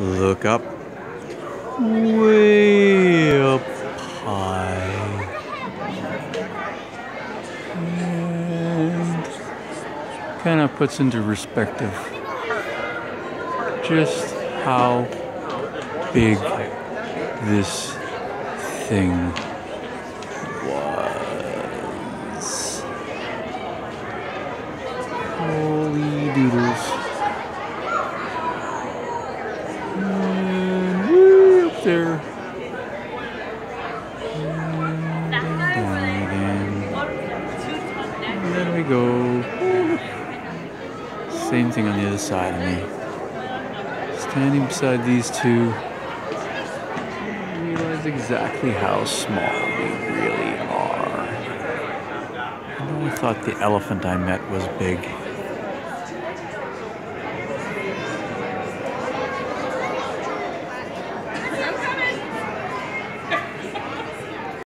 Look up. Way up high. And kind of puts into perspective just how big this thing was. Holy doodles. There. Then we go. Same thing on the other side of me. Standing beside these two, I realize exactly how small we really are. I thought the elephant I met was big.